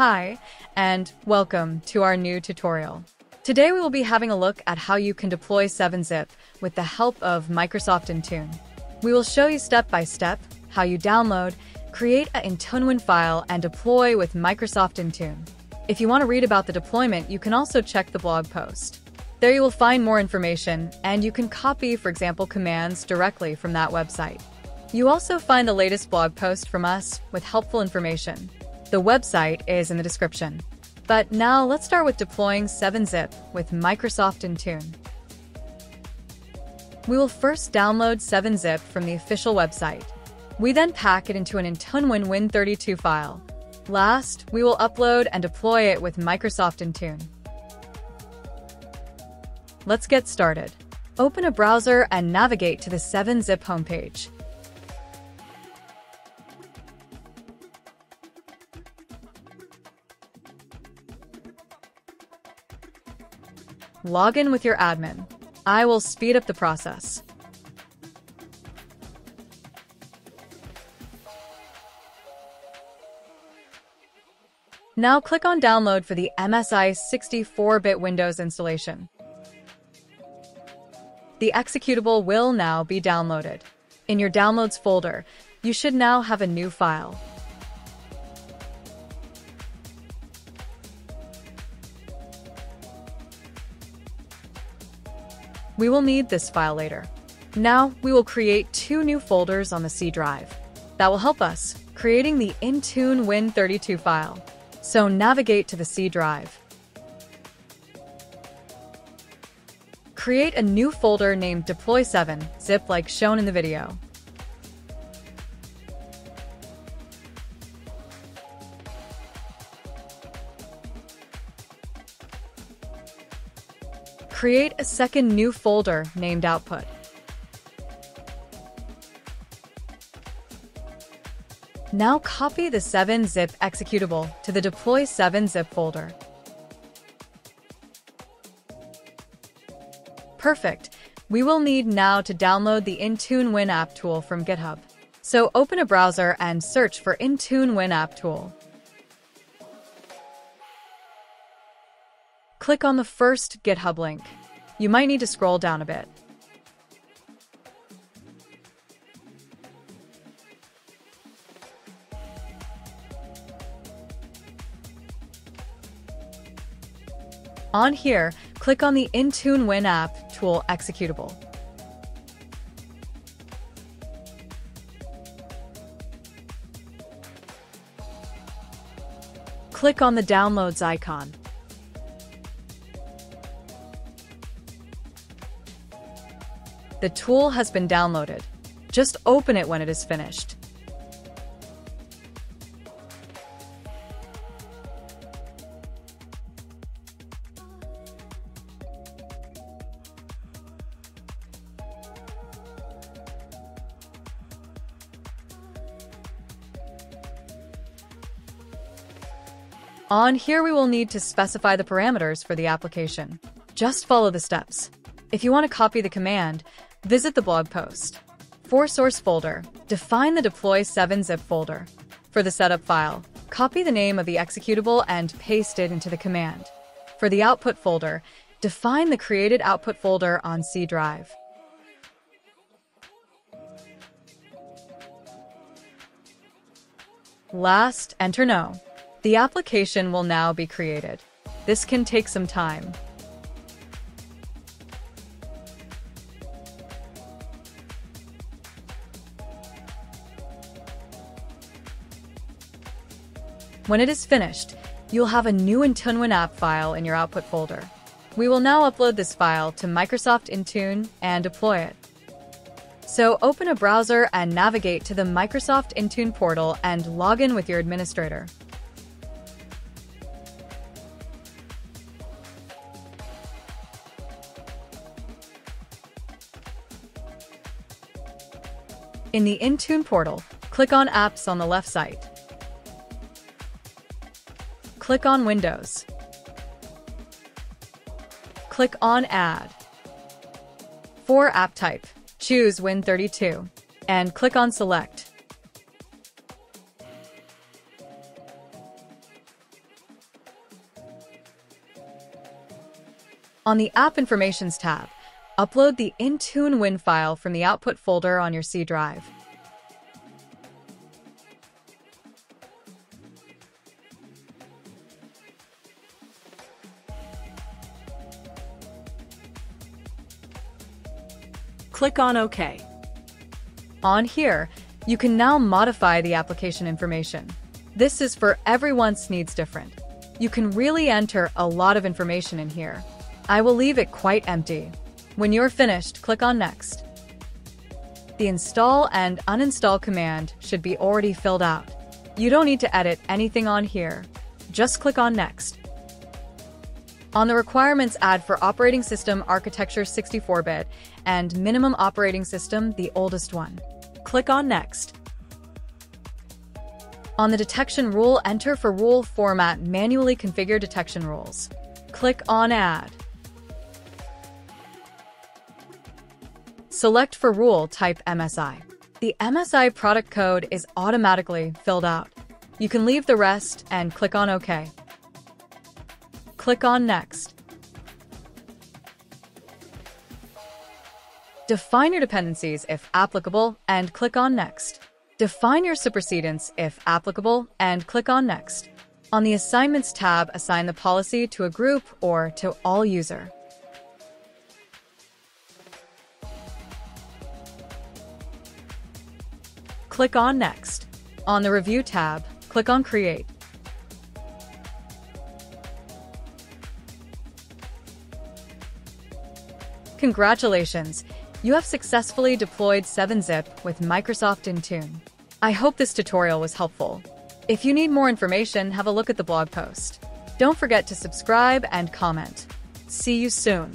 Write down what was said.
Hi, and welcome to our new tutorial. Today we will be having a look at how you can deploy 7-Zip with the help of Microsoft Intune. We will show you step by step how you download, create a IntuneWin file, and deploy with Microsoft Intune. If you want to read about the deployment, you can also check the blog post. There you will find more information, and you can copy, for example, commands directly from that website. You also find the latest blog post from us with helpful information. The website is in the description. But now let's start with deploying 7-Zip with Microsoft Intune. We will first download 7-Zip from the official website. We then pack it into an IntuneWin Win32 file. Last, we will upload and deploy it with Microsoft Intune. Let's get started. Open a browser and navigate to the 7-Zip homepage. Log in with your admin. I will speed up the process. Now click on Download for the MSI 64-bit Windows installation. The executable will now be downloaded. In your Downloads folder, you should now have a new file. We will need this file later. Now, we will create two new folders on the C drive. That will help us, creating the Intune Win32 file. So navigate to the C drive. Create a new folder named Deploy7 zip like shown in the video. Create a second new folder named Output. Now copy the 7-zip executable to the Deploy 7-zip folder. Perfect. We will need now to download the Intune Win app tool from GitHub. So open a browser and search for Intune Win app tool. click on the first GitHub link. You might need to scroll down a bit. On here, click on the Intune Win app tool executable. Click on the Downloads icon. The tool has been downloaded. Just open it when it is finished. On here, we will need to specify the parameters for the application. Just follow the steps. If you want to copy the command, Visit the blog post. For source folder, define the deploy 7-zip folder. For the setup file, copy the name of the executable and paste it into the command. For the output folder, define the created output folder on C drive. Last, enter no. The application will now be created. This can take some time. When it is finished, you'll have a new IntuneWin app file in your output folder. We will now upload this file to Microsoft Intune and deploy it. So open a browser and navigate to the Microsoft Intune portal and log in with your administrator. In the Intune portal, click on Apps on the left side. Click on Windows. Click on Add. For app type, choose Win32 and click on Select. On the App Informations tab, upload the Intune Win file from the output folder on your C drive. Click on OK. On here, you can now modify the application information. This is for everyone's needs different. You can really enter a lot of information in here. I will leave it quite empty. When you're finished, click on Next. The install and uninstall command should be already filled out. You don't need to edit anything on here. Just click on Next. On the requirements add for operating system architecture 64-bit and minimum operating system the oldest one. Click on Next. On the detection rule, enter for rule format manually configure detection rules. Click on Add. Select for rule type MSI. The MSI product code is automatically filled out. You can leave the rest and click on OK. Click on Next. Define your dependencies if applicable and click on Next. Define your supersedence if applicable and click on Next. On the Assignments tab, assign the policy to a group or to all user. Click on Next. On the Review tab, click on Create. Congratulations! You have successfully deployed 7-Zip with Microsoft Intune. I hope this tutorial was helpful. If you need more information, have a look at the blog post. Don't forget to subscribe and comment. See you soon!